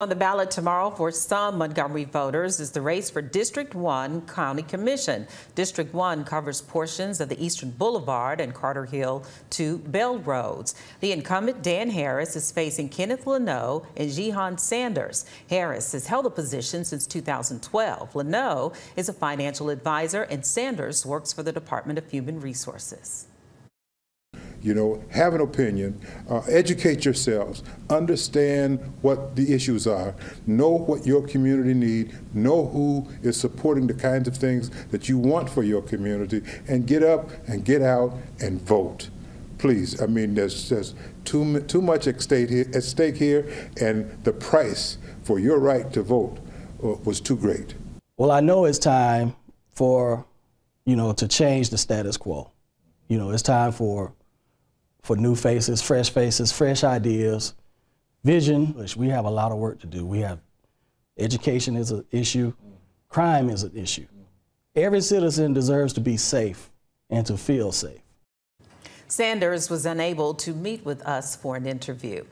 On the ballot tomorrow for some Montgomery voters is the race for District 1 County Commission. District 1 covers portions of the Eastern Boulevard and Carter Hill to Bell Roads. The incumbent Dan Harris is facing Kenneth Leno and Jihan Sanders. Harris has held the position since 2012. Leno is a financial advisor and Sanders works for the Department of Human Resources you know, have an opinion, uh, educate yourselves, understand what the issues are, know what your community need, know who is supporting the kinds of things that you want for your community, and get up and get out and vote. Please, I mean, there's just too, too much at stake, here, at stake here, and the price for your right to vote uh, was too great. Well, I know it's time for, you know, to change the status quo. You know, it's time for for new faces, fresh faces, fresh ideas, vision. Which we have a lot of work to do. We have education is an issue, crime is an issue. Every citizen deserves to be safe and to feel safe. Sanders was unable to meet with us for an interview.